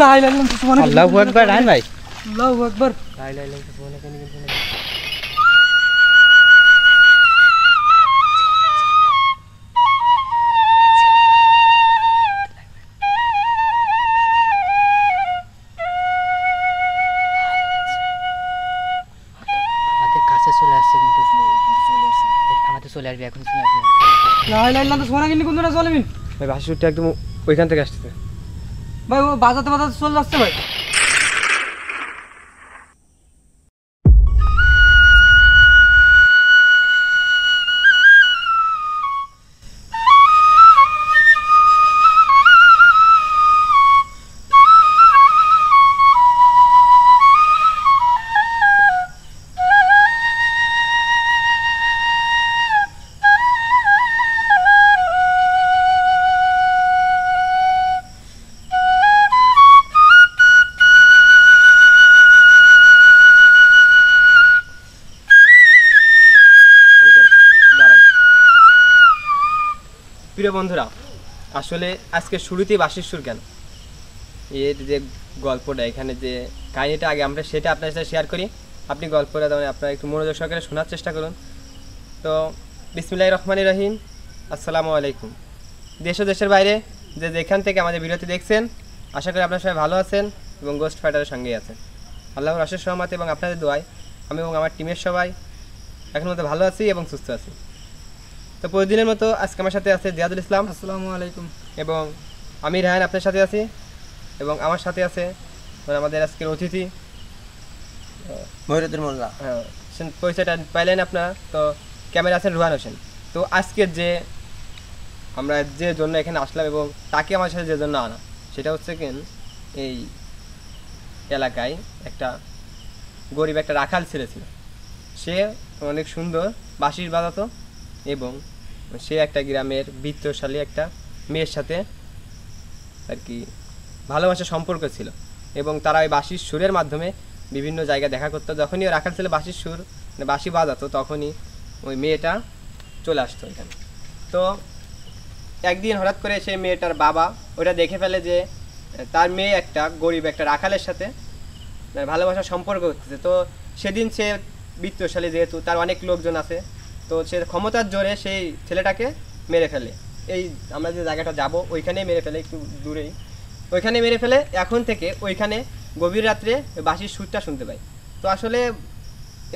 লা ইলাহা ইল্লাল্লাহ সুবহানাকা আল্লাহু আকবার রায়ন ভাই। আল্লাহু আকবার। আমাদের কাছে চলে আসছে কিন্তু। আমাদের চলে আসবে এখন চলে আসবে। লা ইলাহা ইল্লাল্লাহ সুবহানাকা ইন্নী কুনতু মিনাজ জালিমিন ভাই বাসি সুরটা একদম ওইখান থেকে আসতেছে। ভাই ও বাজাতে বাজাতে চলে যাচ্ছে ভাই। বন্ধুরা, আসলে আজকে শুরুতেই বাসির সুর কেন? এর যে গল্পটা, এখানে যে কাহিনিটা আগে আমরা সেটা আপনার সাথে শেয়ার করি। আপনি গল্পটা মানে আপনারা একটু মনোযোগ সহকারে শোনার চেষ্টা করুন। তো, বিসমিল্লাহ রহমানি রহিম। আসসালামু আলাইকুম। দেশ ও দেশের বাইরে যে যেখান থেকে আমাদের বিরতি দেখছেন, আশা করি আপনারা সবাই ভালো আছেন এবং গোস্ট ফাইটারের সঙ্গেই আছেন। আল্লাহর অশেষ সহমত এবং আপনাদের দোয়ায় আমি এবং আমার টিমের সবাই এখন মতো ভালো আছি এবং সুস্থ আছি। তো প্রতিদিনের মতো আজকে আমার সাথে আছে জিয়াদুল ইসলাম। আসসালামু আলাইকুম। এবং আমি রায়হান আপনার সাথে আছি। এবং আমার সাথে আছে আমাদের আজকের অতিথি। মহিরুদ্দিন মোল্লা। হ্যাঁ, পরিচয়টা পাইলেন আপনারা। তো ক্যামেরা আছেন রুহান হোসেন। তো আজকের যে আমরা যে জন্য এখানে আসলাম এবং তাকে আমার সাথে যে জন্য আনা সেটা হচ্ছে কেন? এই এলাকায় একটা গরিব একটা রাখাল ছেলে ছিল। সে অনেক সুন্দর বাঁশির বাজাতো এবং সে একটা গ্রামের বৃত্তশালী একটা মেয়ের সাথে আর কি ভালোবাসার সম্পর্ক ছিল। এবং তারা ওই বাঁশির সুরের মাধ্যমে বিভিন্ন জায়গায় দেখা করতো। যখনই রাখাল ছেলে বাঁশির সুর মানে বাঁশি বাজাতো, তখনই ওই মেয়েটা চলে আসতো এখানে। তো একদিন হঠাৎ করে সেই মেয়েটার বাবা ওটা দেখে ফেলে যে তার মেয়ে একটা গরিব একটা রাখালের সাথে ভালোবাসার সম্পর্ক হচ্ছে। তো সেদিন সে বৃত্তশালী যেহেতু, তার অনেক লোকজন আছে। তো সে ক্ষমতার জোরে সেই ছেলেটাকে মেরে ফেলে। এই আমরা যে জায়গাটা যাব, ওইখানেই মেরে ফেলে, একটু দূরেই। ওইখানে মেরে ফেলে, এখন থেকে ওইখানে গভীর রাত্রে বাঁশির সুরটা শুনতে পাই। তো আসলে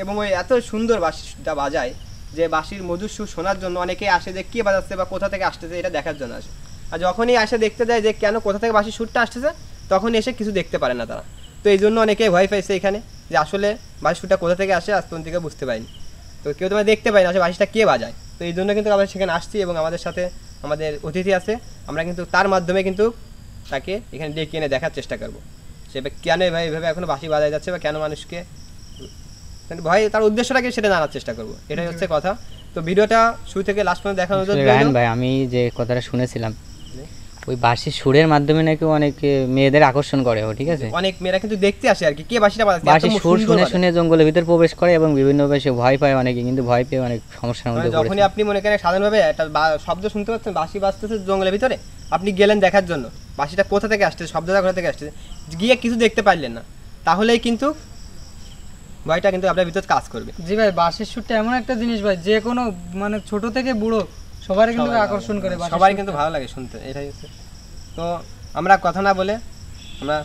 এবং ওই এত সুন্দর বাঁশিটা বাজায় যে বাঁশির মধুর সুর শোনার জন্য অনেকে আসে যে কে বাজাচ্ছে বা কোথা থেকে আসতেছে, এটা দেখার জন্য আসে। আর যখনই আসে দেখতে যায় যে কেন কোথা থেকে বাঁশির সুরটা আসতেছে, তখন এসে কিছু দেখতে পারে না তারা। তো এই জন্য অনেকে ভয় পাইছে এখানে যে আসলে বাঁশির সুরটা কোথা থেকে আসে, আজ পর্যন্ত বুঝতে পারিনি। তো কেউ তোমার দেখতে পাই না আসলে বাঁশিটা কে বাজায়? তো এই জন্য কিন্তু আমরা সেখানে আসছি এবং আমাদের সাথে আমাদের অতিথি আছে। আমরা কিন্তু তার মাধ্যমে কিন্তু তাকে এখানে ডেকে এনে দেখার চেষ্টা করব। সে কেন এভাবে এভাবে এখনও বাঁশি বাজায় যাচ্ছে বা কেন মানুষকে মানে ভয় তার উদ্দেশ্যটাকে সেটা জানার চেষ্টা করব। এটাই হচ্ছে কথা। তো ভিডিওটা শুরু থেকে লাস্ট পর্যন্ত দেখানো ভাই আমি যে কথাটা শুনেছিলাম ওই বাঁশির সুরের মাধ্যমে নাকি অনেক মেয়েদের আকর্ষণ করে ও ঠিক আছে? অনেক মেয়েরা কিন্তু দেখতে আসে আর কি। কে বাঁশিটা বাজাচ্ছে? বাঁশির সুর শুনে শুনে জঙ্গলের ভিতর প্রবেশ করে এবং বিভিন্ন বেশে ভয় পায় অনেকে কিন্তু ভয় পেয়ে অনেক সমস্যার মানে মধ্যে যখনই আপনি মনে করেন সাধারণভাবে একটা শব্দ শুনতে পাচ্ছেন বাঁশি বাজতেছে জঙ্গলের ভিতরে আপনি গেলেন দেখার জন্য। বাঁশিটা কোথা থেকে আসছে? শব্দটা কোথা থেকে আসছে? গিয়ে কিছু দেখতে পারলেন না। তাহলেই কিন্তু ভয়টা কিন্তু আপনার ভিতর কাজ করবে। জি ভাই বাঁশির সুরটা এমন একটা জিনিস ভাই যে কোনো মানে ছোট থেকে বুড়ো সবারই কিন্তু আকর্ষণ করে সবারই কিন্তু ভালো লাগে শুনতে এটাই হচ্ছে। তো আমরা কথা না বলে আমরা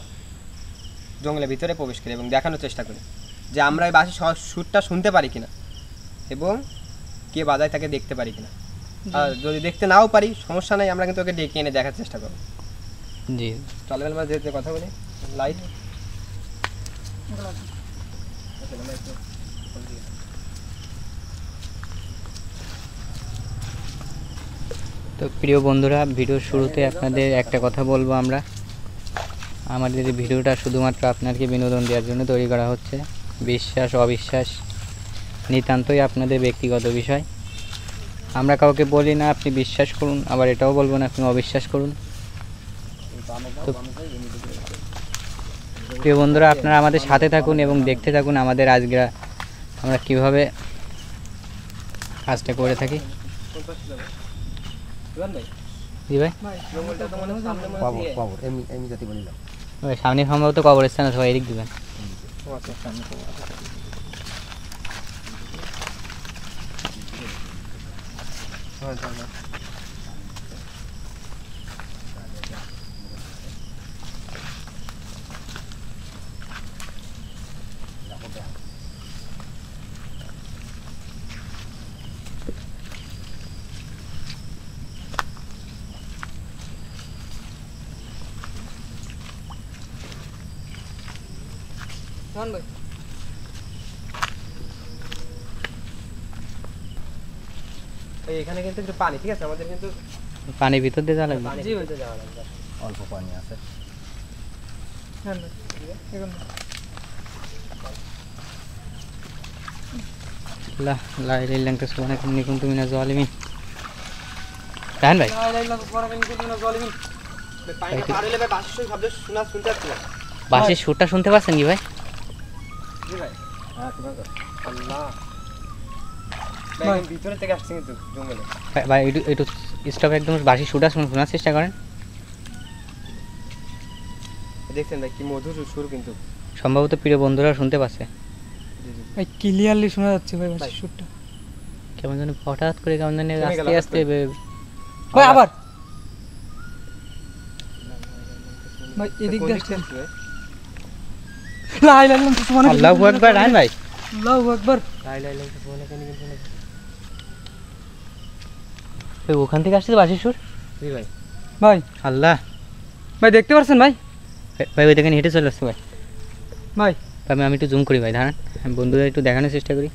জঙ্গলের ভিতরে প্রবেশ করি এবং দেখানোর চেষ্টা করি যে আমরা এই বাসি সুরটা শুনতে পারি কিনা এবং কে বাজায় তাকে দেখতে পারি কিনা। আর যদি দেখতে নাও পারি সমস্যা নাই আমরা কিন্তু ওকে ডেকে এনে দেখার চেষ্টা করব। জি। চলে গেল যেতে কথা বলি লাইট তো প্রিয় বন্ধুরা ভিডিওর শুরুতে আপনাদের একটা কথা বলব আমরা। আমাদের ভিডিওটা শুধুমাত্র আপনাকে বিনোদন দেওয়ার জন্য তৈরি করা হচ্ছে। বিশ্বাস, অবিশ্বাস নিতান্তই আপনাদের ব্যক্তিগত বিষয়। আমরা কাউকে বলি না, আপনি বিশ্বাস করুন, আবার এটাও বলব না, আপনি অবিশ্বাস করুন। প্রিয় বন্ধুরা, আপনারা আমাদের সাথে থাকুন এবং দেখতে থাকুন আমাদের আজকে আমরা কীভাবে কাজটা করে থাকি। জি ভাই। জঙ্গলটা তো মনে হয় সামনে মনে হয় পাবো ইয়ে। এমনি এমনি জাতি বলিলাম ওই সামনে সম্ভবত কবরস্থান আছে ভাই এদিক দিবেন। ও আচ্ছা সামনে তো আছে। হ্যাঁ, যাও, যাও। রোহান ভাই এই এখানে কিন্তু একটু পানি ঠিক আছে আমাদের কিন্তু পানির ভিতর দিয়ে যাওয়া লাগবে পানি জি ভাই। ভিতরে যাওয়া লাগবে অল্প পানি আছে রোহান ভাই এখন লা লা ইলাহা ইল্লা আনতা সুবহানাকা ইন্নী কুনতু মিনাজ জালিমিন রাহান ভাই লা ইলাহা ইল্লাল্লাহ সুবহানাকা ইন্নী কুনতু মিনাজ জালিমিন পানিটা পার হলে ভাই বাসের শব্দ শোনা শুনতে পাচ্ছি না বাসের সুরটা শুনতে পাচ্ছেন কি ভাই জি ভাই হ্যাঁ ঠিক আছে আল্লাহ ভাই। ভাই একদম ভিতরে থেকে আসছে কিন্তু জঙ্গলে। ভাই- একটু একটু স্টপ একদম বাসির সুরটা শুন- শোনার চেষ্টা করেন। দেখছেন ভাই কি মধুর সুর কিন্তু। সম্ভবত প্রিয় বন্ধুরা শুনতে পাচ্ছে। ভাই ক্লিয়ারলি শোনা যাচ্ছে ভাই। বাসের সুরটা। কেমন জানি হঠাৎ করে কেমন জানি আস্তে আস্তে ভাই আবার। ভাই এদিক দিয়ে আসছে আসছে। ভাই? লা ইলাহা ইল্লাল্লাহ সুবহানাকা ইন্নী আল্লাহু আকবার রাহান ভাই। আল্লাহু আকবার। লাই লাই লাই না। ওই ওখান থেকে আসছে তো বাসির সুর? জি ভাই। ভাই। আল্লাহ। ভাই দেখতে পাচ্ছেন ভাই? ভাই ওই দেখেন হেঁটে চলে আসছে ভাই। ভাই। আমি আমি একটু জুম করি ভাই দাঁড়ান। আমি বন্ধুদের একটু দেখানোর চেষ্টা করি।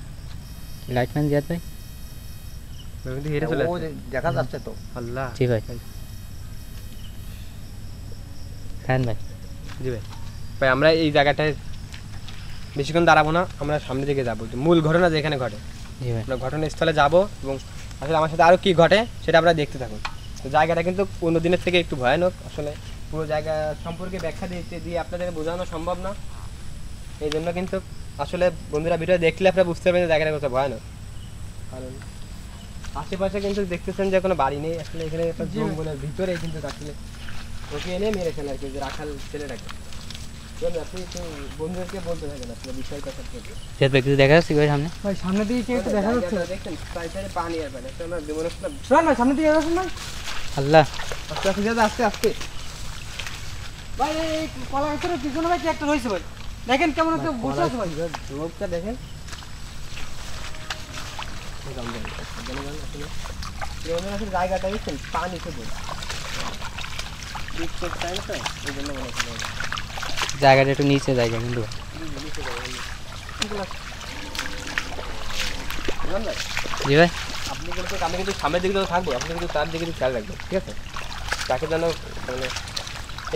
লাইট ম্যান জিয়াদ ভাই? ভাই চলে ও আসছে। যে দেখা যাচ্ছে তো। আল্লাহ। জি ভাই। রাহান ভাই। জি ভাই। ভাই আমরা এই জায়গাটায় বেশিক্ষণ দাঁড়াবো না আমরা সামনে দিকে যাব। মূল ঘটনা যেখানে ঘটে। জি ভাই। আমরা ঘটনাস্থলে যাব এবং আসলে আমার সাথে আরও কী ঘটে সেটা আমরা দেখতে থাকুন। তো জায়গাটা কিন্তু অন্য দিনের থেকে একটু ভয়ানক। আসলে পুরো জায়গা সম্পর্কে ব্যাখ্যা দিতে দিয়ে আপনাদের বোঝানো সম্ভব না। এই জন্য কিন্তু আসলে বন্ধুরা ভিডিও দেখলে আপনারা বুঝতে পারবেন যে জায়গাটা কত ভয়ানক। কারণ আশেপাশে কিন্তু দেখতেছেন যে কোনো বাড়ি নেই। আসলে এখানে একটা জঙ্গলের ভিতরে কিন্তু আসলে ওকে এনে মেরে ফেলে আর কি যে রাখাল ছেলেটাকে। কিছু দেখা যাচ্ছে ভাই সামনে? ভাই সামনে দিকে কি একটু দেখা যাচ্ছে? জায়গাটা দেখছেন পানি আর পানি একটা আমরা জীবনে শুনলাম সামনে দিকে যাচ্ছেন ভাই আল্লাহ। আস্তে আস্তে যাতে আস্তে আস্তে। ভাই এই এই কলা গাছের পিছনে ভাই কি একটা রয়েছে ভাই। দেখেন কেমন একটা বসে আছে ভাই। লোকটা দেখেন। জায়গাটা দেখছেন? পানি শুধু। টাইম তো এই জন্য মনে হচ্ছে জায়গাটা একটু নিচে জায়গা কিন্তু। জি ভাই। আপনি কিন্তু আমি কিন্তু সামনের দিকে যখন থাকব আপনি কিন্তু তার দিকে খেয়াল রাখবেন ঠিক আছে? তাকে যেন মানে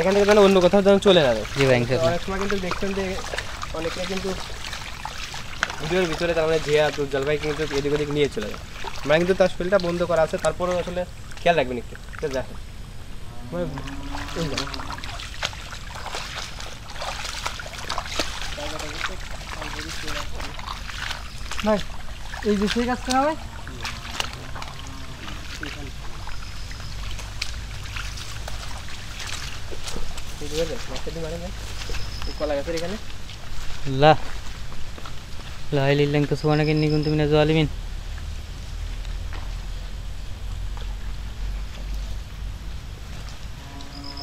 এখান থেকে যেন অন্য কোথাও যেন চলে যায়। জি ভাই অনেক সময় কিন্তু দেখছেন যে অনেকে কিন্তু ভিডিওর ভিতরে তার মানে জিয়া দুর্জল ভাই কিন্তু এদিক ওদিক নিয়ে চলে যায়। আমরা কিন্তু তার শরীরটা বন্ধ করা আছে তারপরেও আসলে খেয়াল রাখবেন একটু। ঠিক আছে দেখেন মানে এই দেখেন। ভাই এই যে সেই গাছটা না ভাই? ঠিক আছে মাছের ডিম আনেন ভাই। এই কলা গাছের এখানে আল্লাহ লা ইলাহা ইল্লা আনতা সুবহানাকা ইন্নী কুনতু মিনাজ জালিমিন।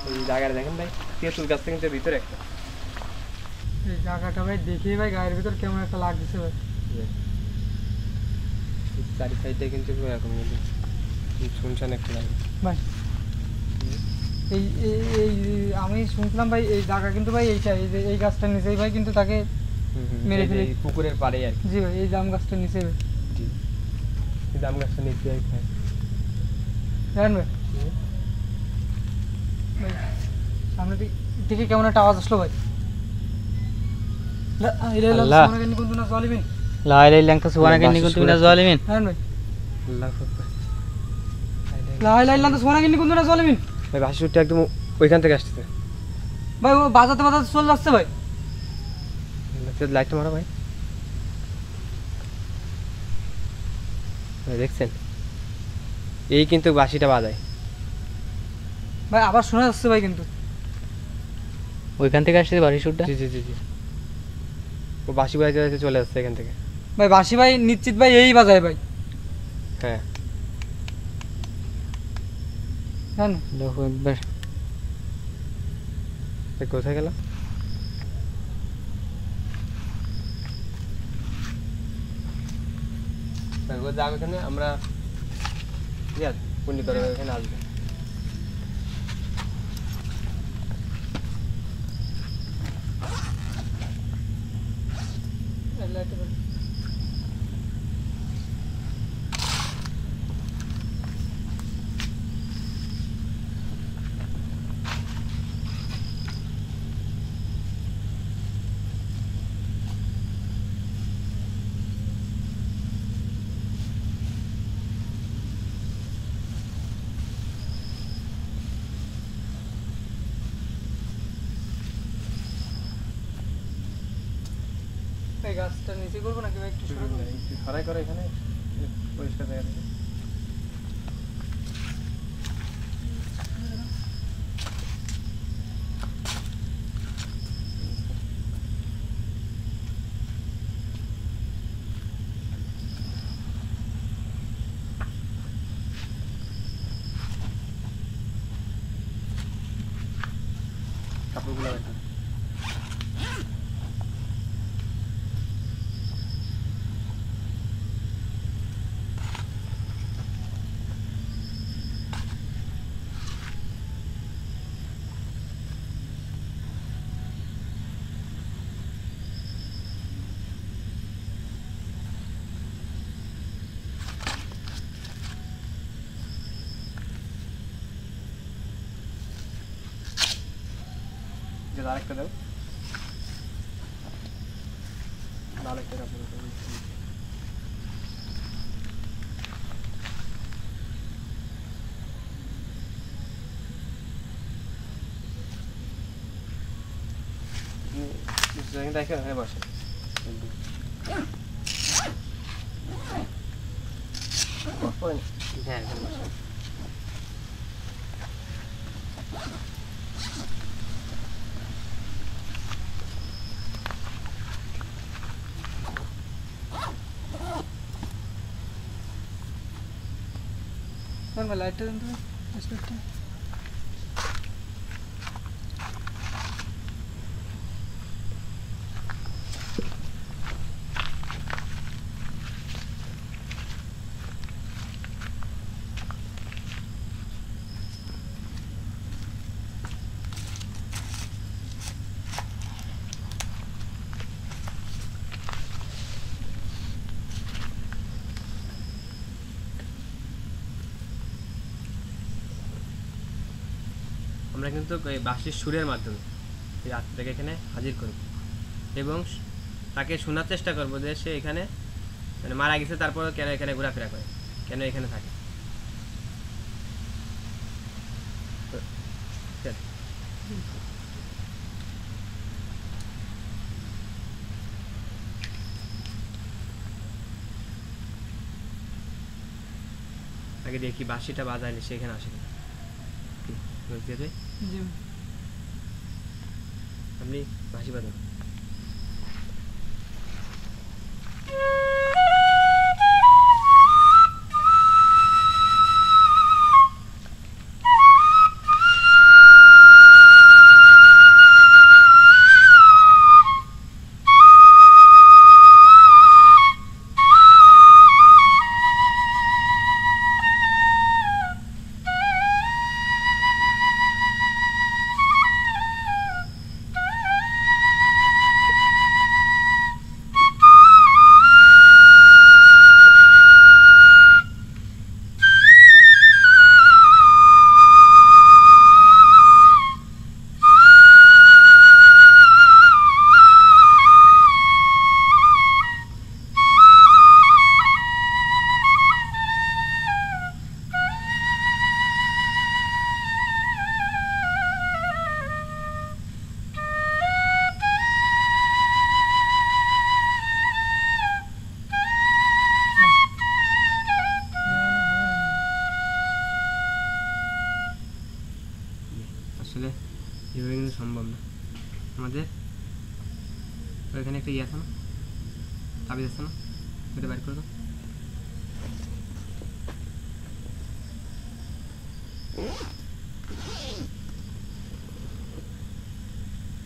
এই জায়গাটা দেখেন ভাই তেঁতুল গাছটা কিন্তু ভিতরে একটা। এই জায়গাটা ভাই দেখে ভাই গায়ের ভিতর কেমন একটা লাগতেছে ভাই। এই চারি সাইডে কিন্তু এরকম কিন্তু শুনছেন একটু ভাই। এই এই আমি শুনছিলাম ভাই এই জায়গা কিন্তু ভাই এইটা এই যে এই গাছটার নিচেই ভাই কিন্তু তাকে মেরে ফেলে। পুকুরের পাড়ে আর জি ভাই এই জাম গাছটার নিচে ভাই। জি। এই জাম গাছটা নিচে আর কি। জানেন ভাই? ভাই সামনে দিকে দিকে কেমন একটা আওয়াজ আসলো ভাই। লা ইলাহা ইল্লাল্লাহ আল্লাহ। সুবহানাকা ইন্নী কুনতু মিনাজ জালিমিন লা ইলাহা ইল্লা আনতা সুবহানাকা ইন্নী কুনতু মিনাজ জালিমিন জানেন ভাই। আল্লাহু আকবার। লা ইলাহা ইল্লাল্লাহ সুবহানাকা ইন্নী কুনতু মিনাজ জালিমিন ভাই ভাসি সুরটা একদম ওইখান থেকে আসতেছে। ভাই ও বাজাতে বাজাতে চলে যাচ্ছে ভাই। লাইটটা মারো ভাই। ভাই, দেখছেন? এই কিন্তু বাঁশিটা বাজায়। ভাই আবার শোনা যাচ্ছে ভাই কিন্তু। ওইখান থেকে আসছে বাড়ি সুরটা? জি জি জি জি। ও বাসি বাজাতে বাজাতে চলে আসছে এখান থেকে। ভাই বাসি ভাই নিশ্চিত ভাই এই বাজায় ভাই। হ্যাঁ। জান। দেখো একবার। কোথায় গেল? যাবে এখানে আমরা এখানে আসবে। এই গাছটা নিচে করব নাকি ভাই একটু সরে করব? সরাই করে এখানে। পরিষ্কার জায়গা থেকে। আরেকটা দাও আরেকটা কাপড় দাও। আপনি জায়গা দেখে ওখানে বসেন হ্যাঁ এখানে বসেন lighter into this আমরা কিন্তু এই বাঁশির সুরের মাধ্যমে এই আত্মাকে এখানে হাজির করব এবং তাকে শোনার চেষ্টা করব যে সে এখানে মানে মারা গেছে, তারপরেও কেন এখানে ঘোরাফেরা করে কেন এখানে থাকে। আগে দেখি বাঁশিটা বাজাইলে সে এখানে আসে কিনা। কি, বুঝতে পেরেছি? জি আপনি বাঁশি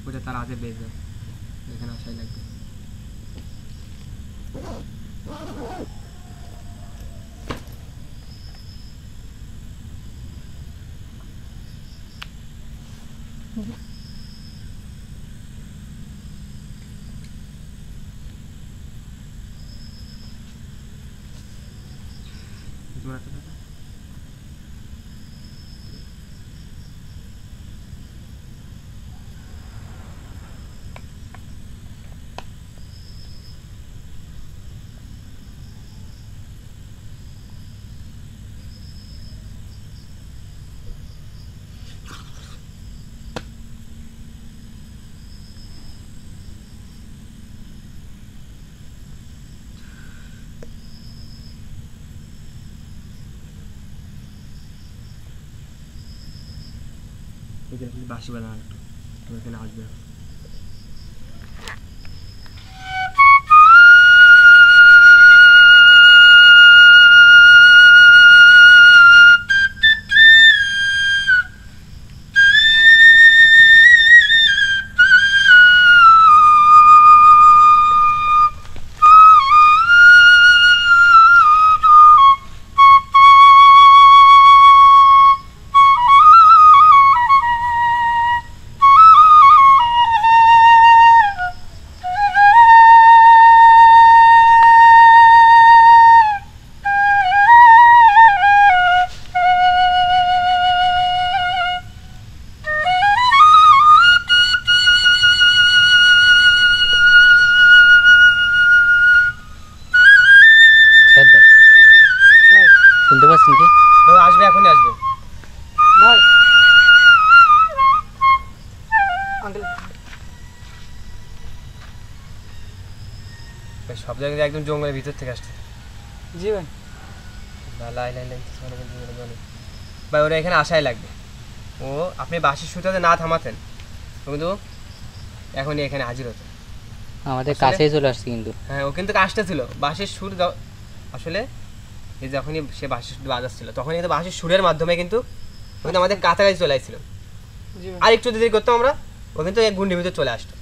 ওটা তার আগে বেজ দেয় এখানে আসাই লাগবে তোমার একটা দাও। এখানে খালি বাঁশি আসবে এখনই আসবে। ভাই। আঙ্কেল। সব জায়গায় একদম জঙ্গলের ভিতর থেকে আসছে। জি ভাই। লাই লাই লাই বলতে বলতে বলে। ভাই ওরা এখানে আসাই লাগবে। ও আপনি বাসির সুতাতে না থামাতেন। কিন্তু এখনই এখানে হাজির হতো। আমাদের কাছেই চলে আসছে কিন্তু। হ্যাঁ ও কিন্তু কাজটা ছিল। বাসের সুর আসলে এই যখনই সে সুর বাজাচ্ছিল তখনই কিন্তু বাঁশির সুরের মাধ্যমে কিন্তু কিন্তু আমাদের কাছাকাছি চলে আসছিল। আর একটু দেরি করতাম আমরা ও কিন্তু এক গুন্ডির ভিতরে চলে আসতো।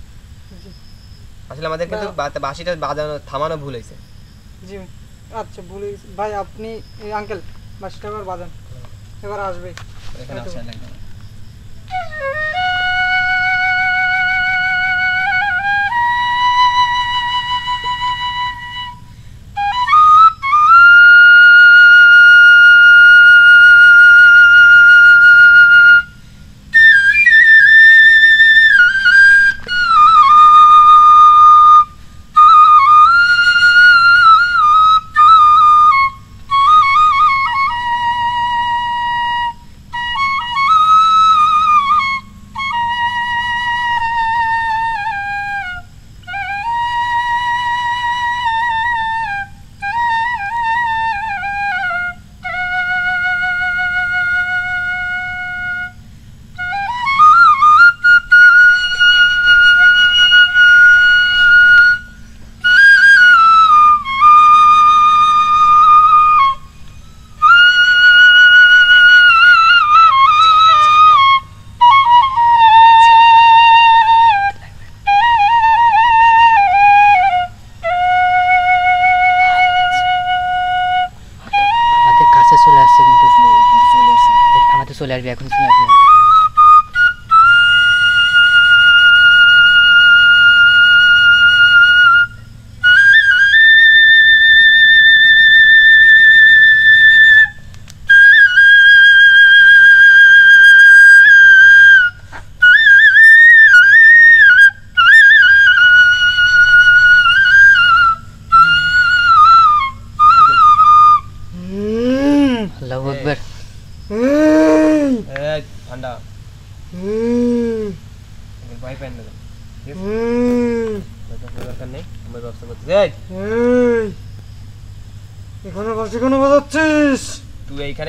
আসলে আমাদের কিন্তু বাঁশিটা বাজানো থামানো ভুল হয়েছে। জি আচ্ছা ভুলে। ভাই আপনি আঙ্কেল বাসটা এবার বাজান। এবার আসবে এখানে। আসা লাগবে এই আমাদের চলে আসবে এখন চলে আসবে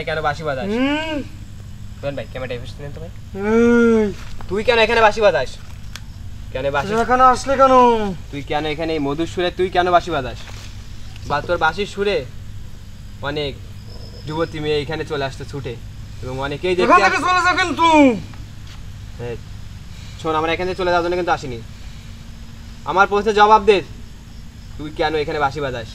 তুই এইখানে কেন বাঁশি বাজাস? শোন ভাই ক্যামেরা এফেস নেন তো ভাই। তুই কেন এখানে বাঁশি বাজাস? কেন বাসি এখানে আসলে কেন? তুই কেন এখানে এই মধুর সুরে তুই কেন বাঁশি বাজাস? বা তোর বাঁশির সুরে অনেক যুবতী মেয়ে এখানে চলে আসতে ছুটে এবং অনেকেই এখান দেখতে চলে যা কিন্তু। শোন আমরা এখানে চলে যাওয়ার জন্য কিন্তু আসিনি। আমার প্রশ্নের জবাব দে। তুই কেন এখানে বাসি বাজাস?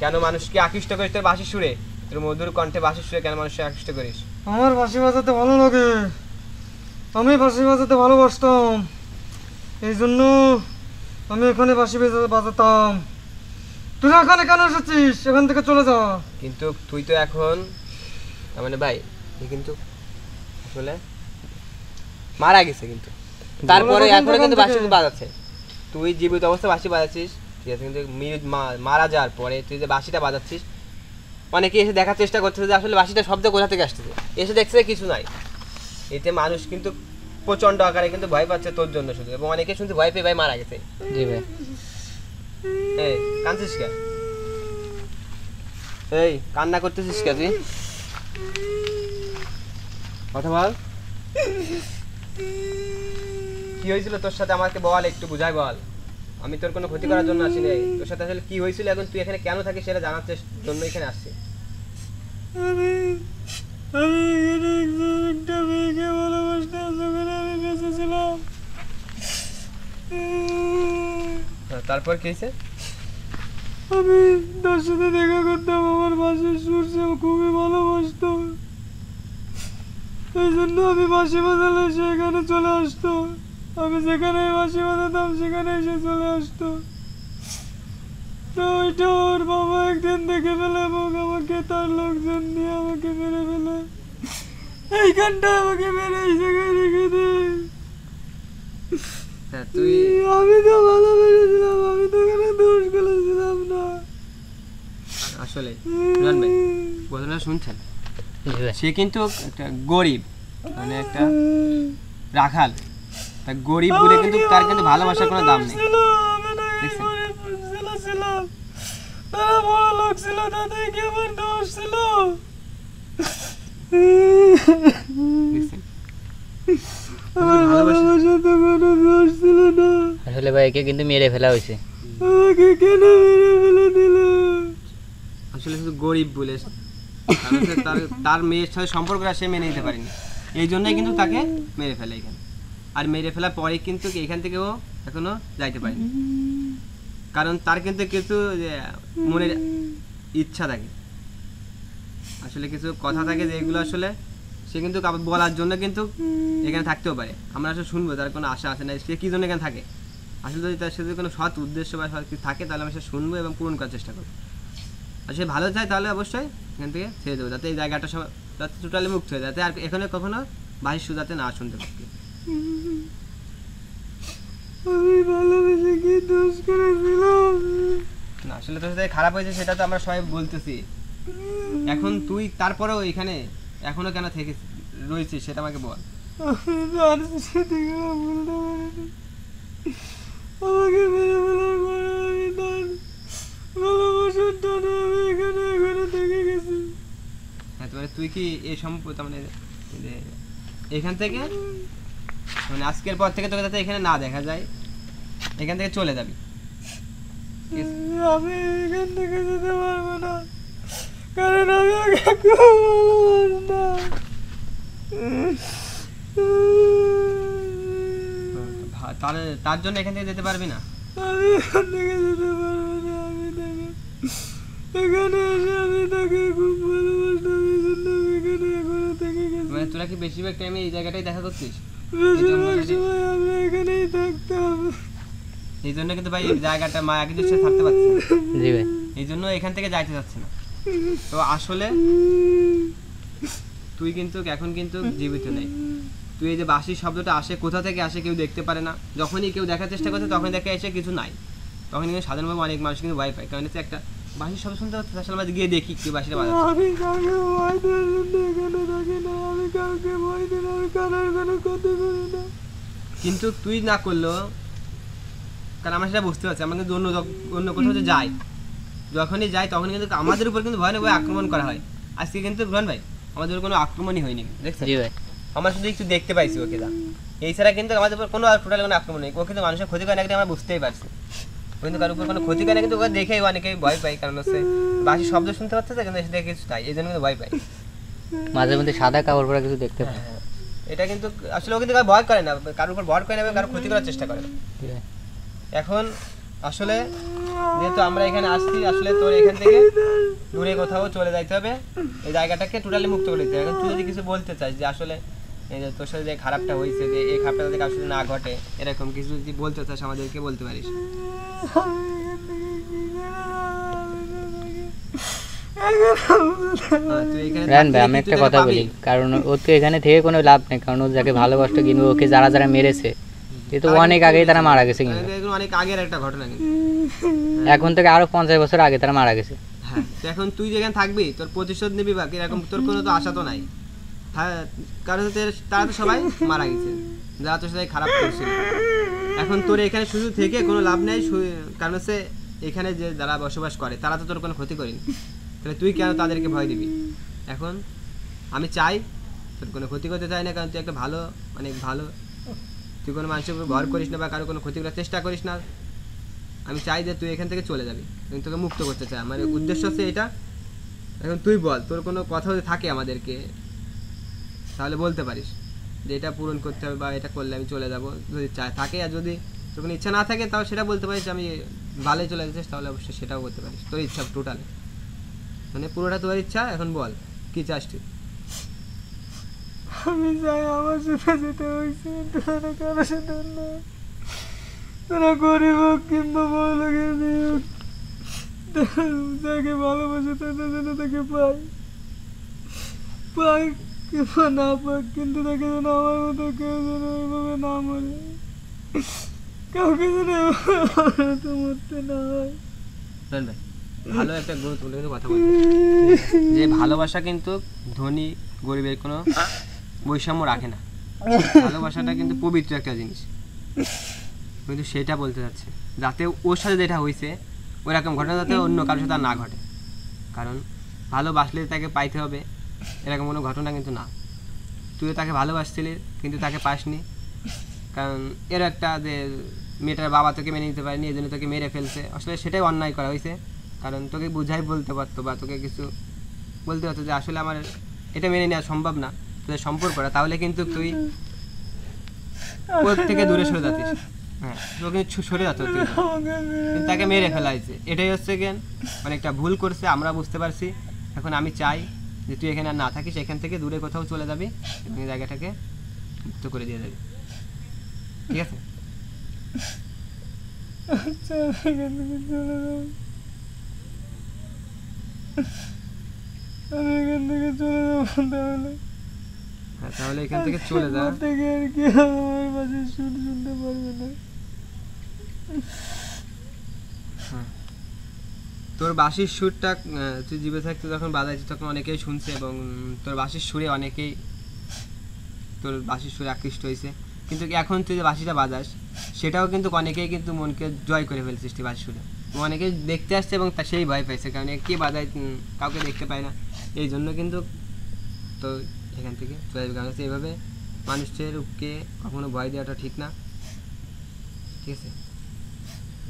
কেন মানুষকে আকৃষ্ট করিস তোর বাঁশির সুরে? তোর মধুর কণ্ঠে বাঁশির সুরে কেন মানুষকে আকৃষ্ট করিস? আমার বাঁশি বাজাতে ভালো লাগে। আমি বাঁশি বাজাতে ভালোবাসতাম। এই জন্য আমি এখানে বাঁশি বাজা- বাজাতাম। তুই এখানে কেন এসেছিস? এখান থেকে চলে যা। কিন্তু তুই তো এখন তার মানে ভাই কিন্তু আসলে মারা গেছে কিন্তু। তারপরে এখনও কিন্তু বাঁশি বাজাচ্ছে। তুই জীবিত অবস্থায় বাঁশি বাজাচ্ছিস। ঠিক আছে কিন্তু মৃত মা- মারা যাওয়ার পরে তুই যে বাঁশিটা বাজাচ্ছিস অনেকে এসে দেখার চেষ্টা করতেছে যে আসলে বাঁশিটা শব্দ কোথা থেকে আসতেছে। এসে দেখছে কিছু নাই। এতে মানুষ কিন্তু প্রচণ্ড আকারে কিন্তু ভয় পাচ্ছে তোর জন্য শুধু এবং অনেকে শুনতে ভয় পেয়ে ভাই মারা গেছে। জি ভাই। এই কাঁদছিস কে এই কান্না করতেছিস কে তুই? কথা বল। কি হয়েছিল তোর সাথে? আমাকে বল একটু বুঝাই বল। আমি তোর কোনো ক্ষতি করার জন্য আসিনি। তোর সাথে আসলে কি হয়েছিল এখন তুই এখানে কেন থাকিস সেটা জানার জন্য এখানে আসছি। আমি আমি এখানে একটা মেয়েকে ভালোবাসতাম যখন আমি বেঁচে ছিলাম। হ্যাঁ, তারপর কি হয়েছে? আমি তার সাথে দেখা করতাম আমার বাসের সুর সে খুবই ভালোবাসতো। এই জন্য আমি বাঁশি বাজালে সে এখানে চলে আসতো। আমি যেখানে বাঁশি বাজাতাম সেখানে এসে চলে আসতো। তো ওইটা ওর বাবা একদিন দেখে ফেলে এবং আমাকে তার লোকজন নিয়ে আমাকে মেরে ফেলে। এইখানটা আমাকে মেরে এই জায়গায় রেখে দেয় হ্যাঁ তুই আমি তো ভালো বেড়েছিলাম আমি তো এখানে দোষ করেছিলাম না। আসলে বুঝলেন ভাই কথাটা শুনছেন? জি সে কিন্তু একটা গরিব মানে একটা রাখাল। তা গরিব বলে কিন্তু তার কিন্তু ভালোবাসার কোনো দাম নেই। তারা বড় লোক ছিল, তাদের কি আমার দোষ ছিল? আসলে ভাই একে কিন্তু মেরে ফেলা হয়েছে। আমাকে কেন মেরে ফেলে দিল? আসলে শুধু গরিব বলে তার তার মেয়ের সাথে সম্পর্কটা সে মেনে নিতে পারেনি। এই জন্যই কিন্তু তাকে মেরে ফেলে এখানে। আর মেরে ফেলার পরে কিন্তু এখান থেকেও এখনও যাইতে পারেনি। কারণ তার কিন্তু কিছু মনের ইচ্ছা থাকে। আসলে কিছু কথা থাকে যেগুলো আসলে সে কিন্তু বলার জন্য কিন্তু এখানে থাকতেও পারে। আমরা আসলে শুনব, তার কোনো আশা আছে না, সে কী জন্য এখানে থাকে? আসলে যদি তার সাথে কোনো সৎ উদ্দেশ্য বা সৎ কিছু থাকে, তাহলে আমি সে শুনব এবং পূরণ করার চেষ্টা করব। আর সে ভালো চায় তাহলে অবশ্যই এখান থেকে ছেড়ে দেবো, যাতে এই জায়গাটা সব, যাতে টোটালি মুক্ত হয়ে যাতে আর এখানে কখনো বাহির যাতে না শুনতে পারে আমি ভালোবেসে কি দোষ করেছিলাম? না আসলে তোর সাথে খারাপ হয়েছে সেটা তো আমরা সবাই বলতেছি। এখন তুই তারপরেও এখানে এখনও কেন থেকে রয়েছিস সেটা আমাকে বল। আমাকে মেরে ফেলার পরে আমি তার ভালোবাসার টানে আমি এখানে এখানে থেকে গেছি। হ্যাঁ মানে তুই কি এই সম্পদ মানে এখান থেকে? মানে আজকের পর থেকে তোকে যাতে এখানে না দেখা যায় এখান থেকে চলে যাবি। আমি এখান থেকে যেতে পারব না। কারণ আমি খুব তাহলে তার জন্য এখান থেকে যেতে পারবি না? আমি এখান থেকে যেতে পারব না আমি তাকে এখানে এসে আমি তাকে খুব ভালোবাসতাম এই জন্য এখানে এখনও থেকে গেছি। মানে তোরা কি বেশিরভাগ টাইমে এই জায়গাটাই দেখা করছিস? বেশিরভাগ সময় আমি এখানেই থাকতাম এই জন্য কিন্তু ভাই জায়গাটা মা একদিন সে থাকতে পারছে জি ভাই। এই জন্য এখান থেকে যাইতে যাচ্ছে না। তো আসলে তুই কিন্তু এখন কিন্তু জীবিত নেই। তুই এই যে বাঁশির শব্দটা আসে কোথা থেকে আসে কেউ দেখতে পারে না। যখনই কেউ দেখার চেষ্টা করছে তখন দেখে এসে কিছু নাই। তখন কিন্তু সাধারণভাবে অনেক মানুষ কিন্তু ভয় পায়। কারণ হচ্ছে একটা বাঁশির শব্দ শুনতে আসলে আমরা গিয়ে দেখি বাঁশিটা বাজাচ্ছে। আমি কাউকে ভয় এখানে থাকি না আমি কাউকে ভয় আমি কারোর কোনো ক্ষতি করি না। কিন্তু তুই না করলেও কারণ আমরা সেটা বুঝতে পারছি আমরা কিন্তু অন্য অন্য কোথাও যে যাই যখনই যাই তখন কিন্তু আমাদের উপর কিন্তু ভয়ানক ভাবে আক্রমণ করা হয়। আজকে কিন্তু রোহন ভাই আমাদের উপর কোনো আক্রমণই হয়নি দেখছেন? আমরা শুধু একটু দেখতে পাইছি ওকে যা। এই ছাড়া কিন্তু আমাদের উপর কোনো টোটাল কোনো আক্রমণ নেই। ও কিন্তু মানুষের ক্ষতি করে না আমরা বুঝতেই পারছি। কিন্তু কারোর উপর কোনো ক্ষতি করে না কিন্তু ওকে দেখেই অনেকেই ভয় পাই কারণ হচ্ছে বাসি শব্দ শুনতে পাচ্ছে কিন্তু এসে দেখে কিছু তাই এই জন্য কিন্তু ভয় পাই মাঝে মধ্যে সাদা কাপড় পরা কিছু দেখতে পাই হ্যাঁ, এটা কিন্তু আসলে ও কিন্তু কারও ভয় করে না কারোর উপর ভয় করে না কারও ক্ষতি করার চেষ্টা করে। না এখন আসলে যেহেতু আমরা এখানে আসছি আসলে তোর এখান থেকে দূরে কোথাও চলে যাইতে হবে। এই জায়গাটাকে টোটালি মুক্ত করে দিতে হবে। এখন তুই যদি কিছু বলতে চাস যে আসলে এই যে তোর সাথে যে খারাপটা হয়েছে যে এই খারাপটা যাতে কারোর সাথে না ঘটে এরকম কিছু যদি বলতে চাস আমাদেরকে বলতে পারিস। হ্যাঁ, আমি একটা কথা বলি কারণ ওর তো এখানে থেকে কোনো লাভ নেই কারণ ও যাকে ভালোবাসতো কিংবা ওকে যারা যারা মেরেছে এ তো অনেক আগেই তারা মারা গেছে কিন্তু। অনেক আগের একটা ঘটনা এখন থেকে আরও পঞ্চাশ বছর আগে তারা মারা গেছে। হ্যাঁ এখন তুই যেখানে থাকবি তোর প্রতিশোধ নিবি বা এরকম তোর কোনো তো আশা তো নাই। হ্যাঁ, কারণ তারা তো সবাই মারা গেছে। যারা তোর সাথে খারাপ করছিল। এখন তোর এখানে শুধু থেকে কোনো লাভ নেই কারণ হচ্ছে এখানে যে যারা বসবাস করে, তারা তো তোর কোনো ক্ষতি করেনি। তাহলে তুই কেন তাদেরকে ভয় দিবি? এখন আমি চাই তোর কোনো ক্ষতি করতে চাই না, কারণ তুই একটা ভালো অনেক ভালো, তুই কোনো মানুষের উপর ভর করিস না বা কারও কোনো ক্ষতি করার চেষ্টা করিস না। আমি চাই যে তুই এখান থেকে চলে যাবি। আমি তোকে মুক্ত করতে চাই। আমার উদ্দেশ্য হচ্ছে এটা। এখন তুই বল, তোর কোনো কথা যদি থাকে আমাদেরকে তাহলে বলতে পারিস যে এটা পূরণ করতে হবে বা এটা করলে আমি চলে যাব যদি চাই থাকে। আর যদি কোনো ইচ্ছা না থাকে তাও সেটা বলতে পারিস আমি ভালোই চলে যেতে তাহলে অবশ্যই সেটাও করতে পারিস। তোর ইচ্ছা টোটাল মানে পুরোটা তোর ইচ্ছা, এখন বল, কি চাস তুই? আমি চাই আমার সাথে যেতে হয়েছে তারা কারোর সাথে না তারা গরিব হোক কিংবা বড় লোকের হোক যাকে ভালোবাসে তাদের যেন তাকে পাই। পাই। কিন্তু যেন আমার মতো কেউ যেন ওইভাবে না মরে। কাউকে যেন এভাবে মরতে না হয়। ভালো একটা গুরুত্বপূর্ণ কথা যে ভালোবাসা কিন্তু ধনী, গরিবের কোনো বৈষম্য রাখে না। ভালোবাসাটা কিন্তু পবিত্র একটা জিনিস। কিন্তু সেটা বলতে যাচ্ছে, যাতে ওর সাথে যেটা হয়েছে ওরকম ঘটনা যাতে অন্য কারোর সাথে না ঘটে। কারণ ভালোবাসলে তাকে পাইতে হবে এরকম কোনো ঘটনা কিন্তু না। তুইও তাকে ভালোবাসছিলি, কিন্তু তাকে পাসনি। কারণ এর একটা যে মেয়েটার বাবা তোকে মেনে নিতে পারেনি এই জন্য তোকে মেরে ফেলছে। আসলে সেটাই অন্যায় করা হয়েছে। কারণ তোকে বুঝাই বলতে পারতো বা তোকে কিছু বলতে পারতো যে আসলে আমার এটা মেনে নেওয়া সম্ভব না, তোদের সম্পর্কটা। তাহলে কিন্তু তুই ওর থেকে দূরে সরে যাচ্ছিস? হ্যাঁ সরে কিন্তু তাকে মেরে ফেলা হয়েছে। এটাই হচ্ছে কেন অনেকটা ভুল করছে, আমরা বুঝতে পারছি। এখন আমি চাই যে তুই এখানে আর না থাকিস এখান থেকে দূরে কোথাও চলে যাবি এবং এই জায়গাটাকে মুক্ত করে দিয়ে যাবি। ঠিক আছে? আচ্ছা যাব। যাব তাহলে। হ্যাঁ এখান থেকে চলে যা। আর কি আমার সুর শুনতে পারবে না। তোর বাঁশির সুরটা তুই জীবে থাকতে যখন বাজাইছিস তখন অনেকেই শুনছে এবং তোর বাঁশির সুরে অনেকেই তোর বাঁশির সুরে আকৃষ্ট হয়েছে। কিন্তু এখন তুই যে বাঁশিটা বাজাস, সেটাও কিন্তু অনেকেই কিন্তু মনকে জয় করে ফেলছিস তুই বাঁশি সুরে। অনেকেই দেখতে আসছে এবং তা সেই ভয় পাইছে, কারণ কে বাজায় কাউকে দেখতে পায় না। এই জন্য কিন্তু তো এখান থেকে চলে কারণ হচ্ছে এইভাবে মানুষের উপকে কখনো ভয় দেওয়াটা ঠিক না। ঠিক আছে?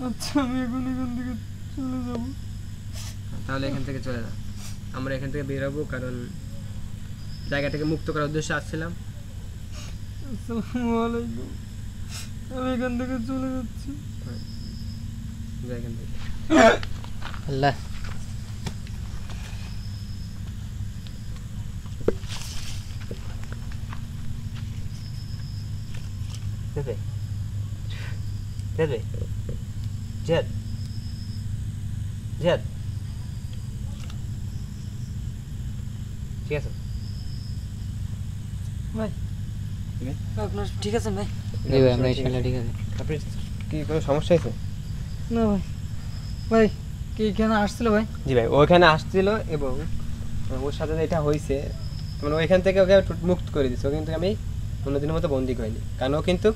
আচ্ছা আমি এখন এখান থেকে চলে যাব। তাহলে এখান থেকে চলে যা। আমরা এখান থেকে বেরোবো কারণ জায়গাটাকে মুক্ত করার উদ্দেশ্যে আসছিলাম। আসসালামু আলাইকুম। আমি এখান থেকে চলে যাচ্ছি। এখান থেকে। আল্লাহ। জেদ। জেদ। ঠিক আছে? ভাই। আপনার ঠিক আছে ভাই? জি ভাই আমরা ইনশাল্লাহ ঠিক আছে। আপনি কি কোনো সমস্যা হয়েছে? না ভাই। ভাই কি এখানে আসছিল ভাই? জি ভাই ওইখানে আসছিল এবং ওর সাথে যেটা হয়েছে মানে ওইখান থেকে ওকে মুক্ত করে দিচ্ছে ও কিন্তু আমি অন্যদিনের মতো বন্দি করিনি। কারণ ও কিন্তু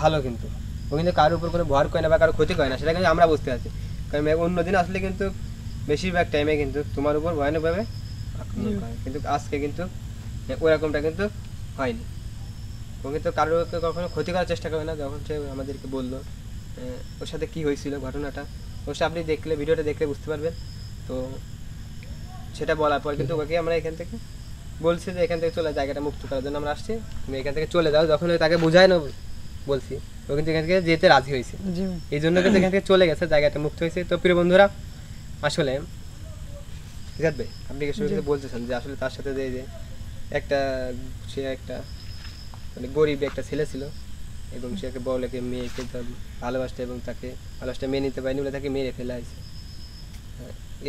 ভালো কিন্তু। ও কিন্তু কারোর উপর কোনো ভর করে না বা কারও ক্ষতি করে না সেটা কিন্তু আমরা বুঝতে পারছি। কারণ অন্যদিন আসলে কিন্তু বেশিরভাগ টাইমে কিন্তু তোমার উপর ভয়ানকভাবে কিন্তু আজকে কিন্তু ওরকমটা কিন্তু হয়নি। ও কিন্তু কারোকে কখনো ক্ষতি করার চেষ্টা করে না যখন সে আমাদেরকে বলল ওর সাথে কি হয়েছিল ঘটনাটা অবশ্যই আপনি দেখলে ভিডিওটা দেখলে বুঝতে পারবেন। তো সেটা বলার পর কিন্তু ওকে আমরা এখান থেকে বলছি যে এখান থেকে চলে জায়গাটা মুক্ত করার জন্য আমরা আসছি। তুমি এখান থেকে চলে যাও। যখন তাকে বুঝায় না বলছি ও কিন্তু এখান থেকে যেতে রাজি হয়েছে। এই জন্য কিন্তু এখান থেকে চলে গেছে জায়গাটা মুক্ত হয়েছে। তো প্রিয় বন্ধুরা আসলে ভাই আপনি কিছু বলতেছেন যে আসলে তার সাথে যে একটা সে একটা মানে গরিব একটা ছেলে ছিল এবং সে একটা বড় লেখে মেয়েকে ভালোবাসতে এবং তাকে ভালোবাসতে মেনে নিতে পারেনি বলে তাকে মেরে ফেলে আছে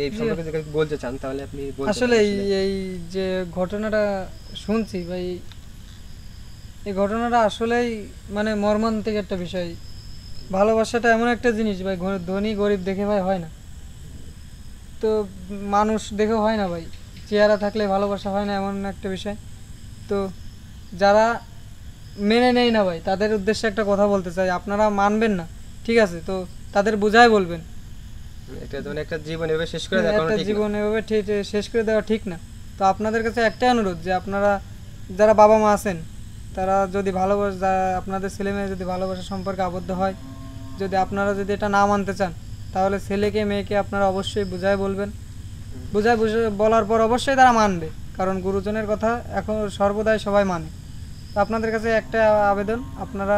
এই সম্পর্কে যদি বলতে চান তাহলে আপনি আসলে এই যে ঘটনাটা শুনছি ভাই এই ঘটনাটা আসলেই মানে মর্মান্তিক একটা বিষয়। ভালোবাসাটা এমন একটা জিনিস ভাই ধনী গরিব দেখে ভাই হয় না। তো মানুষ দেখে হয় না ভাই। চেহারা থাকলে ভালোবাসা হয় না এমন একটা বিষয়। তো যারা মেনে নেয় না ভাই তাদের উদ্দেশ্যে একটা কথা বলতে চাই। আপনারা মানবেন না ঠিক আছে? তো তাদের বুঝায় বলবেন। এটা যেমন একটা জীবন এভাবে শেষ করে দেওয়া একটা ঠিক না। জীবন এভাবে ঠিক শেষ করে দেওয়া ঠিক না। তো আপনাদের কাছে একটাই অনুরোধ যে আপনারা যারা বাবা মা আছেন তারা যদি ভালোবাসা আপনাদের ছেলে মেয়ে যদি ভালোবাসা সম্পর্কে আবদ্ধ হয় যদি আপনারা যদি এটা না মানতে চান তাহলে ছেলেকে মেয়েকে আপনারা অবশ্যই বুঝায় বলবেন। বুঝায় বুঝে বলার পর অবশ্যই তারা মানবে কারণ গুরুজনের কথা এখন সর্বদাই সবাই মানে। তো আপনাদের কাছে একটা আবেদন আপনারা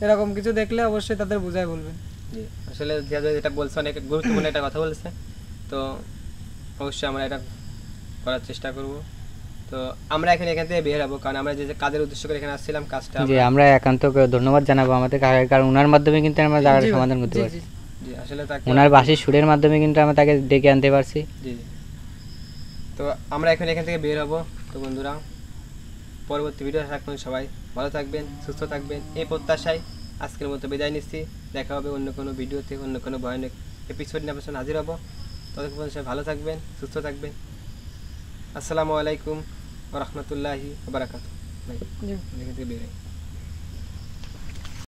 এরকম কিছু দেখলে অবশ্যই তাদের বুঝায় বলবেন। আসলে যেটা বলছে অনেক গুরুত্বপূর্ণ একটা কথা বলেছে। তো অবশ্যই আমরা এটা করার চেষ্টা করব। তো আমরা এখানে এখান থেকে বের হব কারণ আমরা যে যে কাজের উদ্দেশ্য করে এখানে আসছিলাম কাজটা আমরা- আমরা একান্ত ধন্যবাদ জানাব আমাদের কারণ ওনার মাধ্যমে কিন্তু আমরা জায়গাটা সমাধান করতে পারছি। ওনার বাসির সুরের মাধ্যমে কিন্তু আমরা তাকে ডেকে আনতে পারছি। তো আমরা এখন এখান থেকে বের হব। তো বন্ধুরা পরবর্তী ভিডিও থাকবেন সবাই ভালো থাকবেন সুস্থ থাকবেন। এই প্রত্যাশায় আজকের মতো বিদায় নিচ্ছি। দেখা হবে অন্য কোনো ভিডিওতে অন্য কোনো ভয়ানক এপিসোড নিয়ে আপনার হাজির হব। ততক্ষণ সবাই ভালো থাকবেন সুস্থ থাকবেন। আসসালামু আলাইকুম রহমতুল্লাহি বারাকাতু জি। এখান থেকে বের হই।